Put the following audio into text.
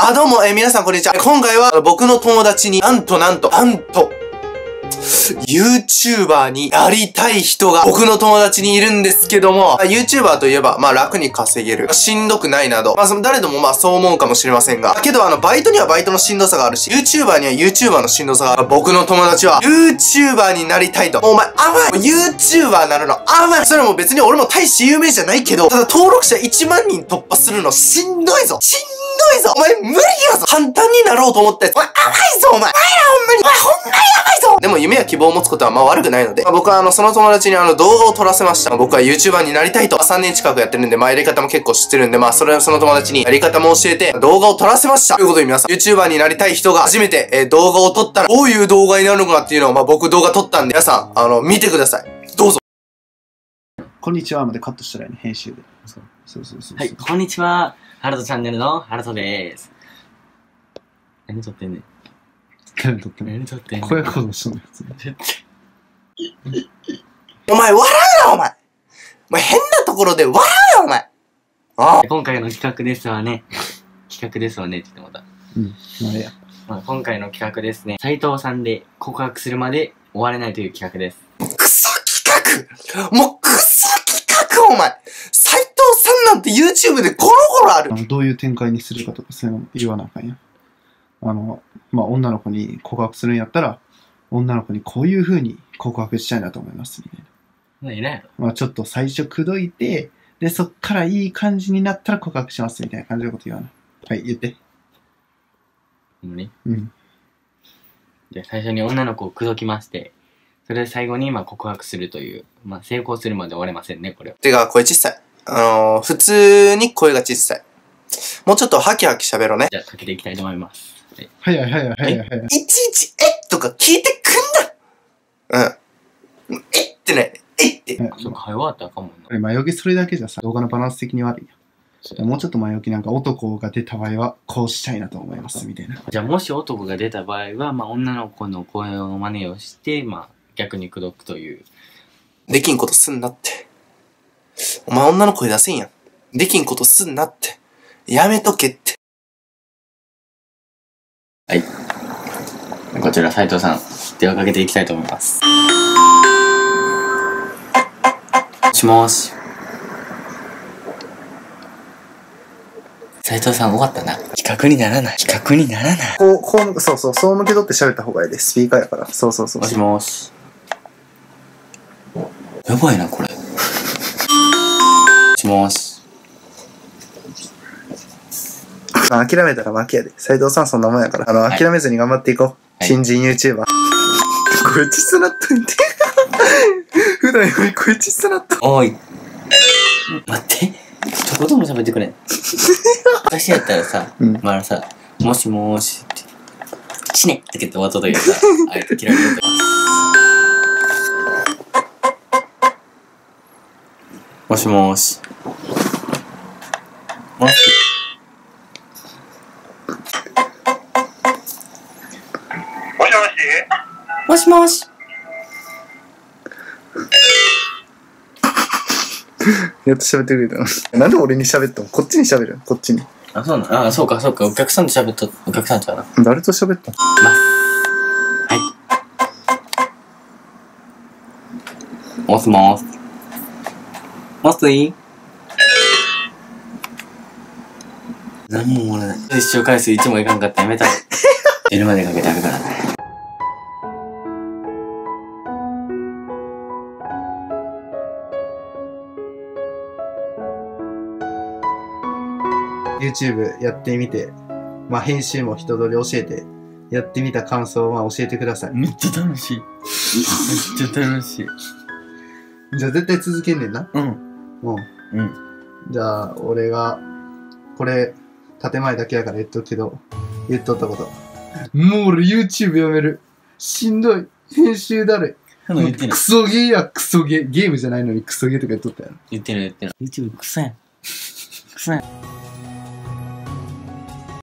あ、どうも、えー皆さんこんにちは。今回は僕の友達になんとなんと、なんと、YouTuber になりたい人が僕の友達にいるんですけども、あ YouTuber といえば、まあ楽に稼げる、しんどくないなど、まあその誰でもまあそう思うかもしれませんが、けどあのバイトにはバイトのしんどさがあるし、YouTuber には YouTuber のしんどさがある。僕の友達は YouTuber になりたいと。もうお前甘い !YouTuber なるの甘いそれも別に俺も大して有名じゃないけど、ただ登録者1万人突破するのしんどいぞしんどいどいぞお前無理やぞ簡単になろうと思ったやつ。お前甘いぞお前お前らほんまにお前ほんまに甘いぞでも夢や希望を持つことはまあ悪くないので、まあ僕はあのその友達にあの動画を撮らせました。僕は YouTuber になりたいと3年近くやってるんで、まあやり方も結構知ってるんで、まあそれその友達にやり方も教えて動画を撮らせました。ということで皆さん、YouTuber になりたい人が初めて、えー動画を撮ったらどういう動画になるのかっていうのをまあ僕動画撮ったんで、皆さん、あの、見てください。どうぞ。こんにちはまでカットしたらいいね、編集で。そうそうそうそう。はい、こんにちは。ハルトチャンネルのハルトです。何撮ってんねん。何撮ってね。何撮ってんねん。こういうことすんのやつね。お前笑うな、お前お前変なところで笑うな、お前ああ。今回の企画ですわね。企画ですわねって言ってもらっうん。まあええや。た。まあ、今回の企画ですね。斉藤さんで告白するまで終われないという企画です。クソ企画もうクソ企画お前なんて YouTube でゴロゴロあるどういう展開にするかとかそういうのも言わなあかんやん。あの、まあ女の子に告白するんやったら、女の子にこういう風に告白したいなと思います、みたいな。何いないやろまあちょっと最初口説いて、で、そっからいい感じになったら告白します、みたいな感じのこと言わな。はい、言って。ほんまに？うん。じゃあ最初に女の子を口説きまして、それで最後にまあ告白するという、まあ成功するまで終われませんね、これは。てか、声小さい。あのー、普通に声が小さい。もうちょっとハキハキ喋ろうね。じゃあかけていきたいと思います。はい早い早い早い早い。いちいち、えとか聞いてくんなうん。えってね、えって。うんそ早終わったらあかんもんなこ。れ前置きそれだけじゃさ、動画のバランス的に悪いやん。もうちょっと前置きなんか男が出た場合はこうしたいなと思いますみたいな。じゃあもし男が出た場合は、まあ女の子の声を真似をして、まあ逆に口説くという。できんことすんなって。お前女の声出せんやん。できんことすんなって。やめとけって。こちら斉藤さん、電話かけていきたいと思います。もしもーし。斉藤さん終わったな。企画にならない。企画にならない。こう、こう、そうそう、そう向け取って喋った方がいいです。スピーカーやから。そうそうそうもしもーし。やばいな、これ。もし。まあ、諦めたら負けやで。斉藤さんそんなもんやから。あの、はい諦めずに頑張っていこう。い新人 YouTuber。これ小さなっといて。普段より声小さなっと。おい。待って。一言も喋ってくれん。私やったらさ、うんまあさ、もしもーしって、死ねって言って終わった時はさ、あいつ嫌いになってもしもーし。もし。もし？もし。やっと喋ってくれたの。なんで俺に喋ったの？こっちに喋る？こっちに。あ、そうなの？あ、そうか、そうか。お客さんと喋っと、お客さんちゃうな。誰と喋ったの？はい。もしもーし。もしい何ももらない。一生回数1もいかんかったらやめたら。寝るまでかけてあるからね。YouTube やってみて、まあ編集も一通り教えて、やってみた感想をまあ教えてください。めっちゃ楽しい。めっちゃ楽しい。じゃあ絶対続けんねんな。うん。うん。うん。じゃあ、俺が、これ、建前だけやから言っとくけど、言っとったこと。もう俺 YouTube やめる。しんどい。編集だるい。言ってるク。ソゲーや、クソゲー。ゲームじゃないのにクソゲーとか言っとったやろ。言ってる言ってる。YouTube くさやん。くさやん。